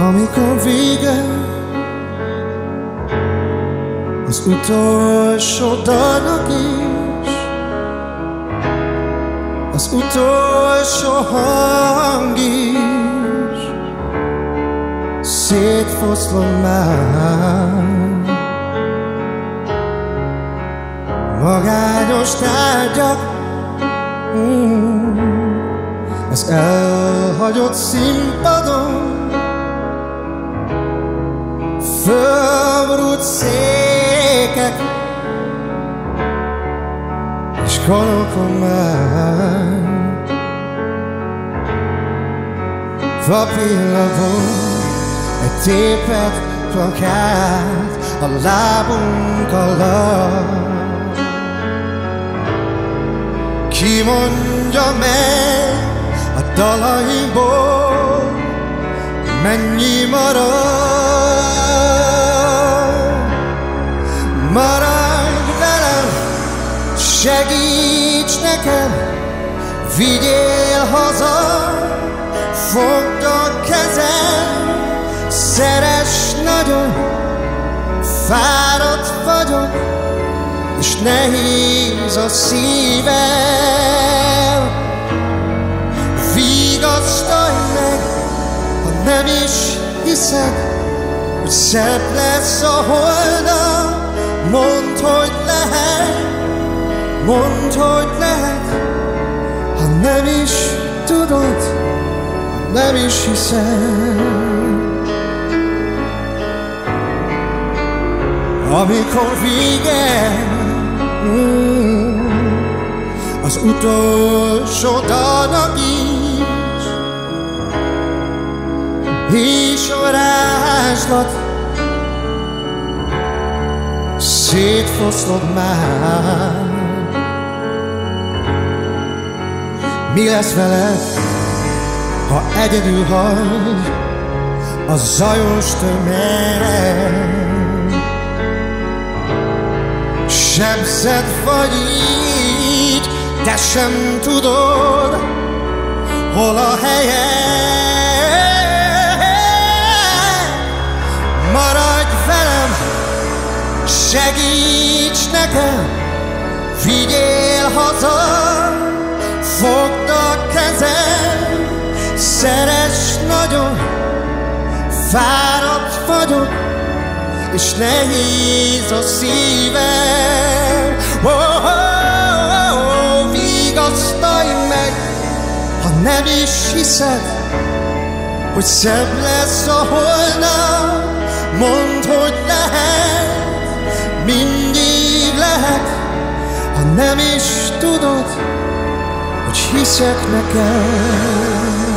amikor vége az utolsó dalnak is, az utolsó hang is szétfoszlom már. Magányos tárgyak, az elhagyott színpadon, fölborult székek, és karokon már papírlapon egy tépet plakát a lábunk alatt. Ki mondja meg a dalaiból, mennyi marad? Segíts nekem, vigyél haza, fogd a kezem, szeres nagyon, fáradt vagyok, és nehéz a szívem. Vigasztalj meg, ha nem is hiszed, hogy szebb lesz a holdam, Mondd, hogy lehet, mondd, hogy lehet, ha nem is tudod, nem is hiszem. Amikor vége az utolsó dalnak is, és varázslat szétfoszlod már. Mi lesz veled, ha egyedül hagy a zajos tömeg? Sebzed vagy így, de sem tudod, hol a helyed. Segíts nekem, vigyél haza, szeres nagyon, fáradt vagyok, és nehéz a szívem. Oh, oh, oh, oh, vigasztalj meg, ha nem is hiszed, hogy szebb lesz a holnap, mondd, hogy lehet, mindig lehet, ha nem is tudod, hogy hiszek neked.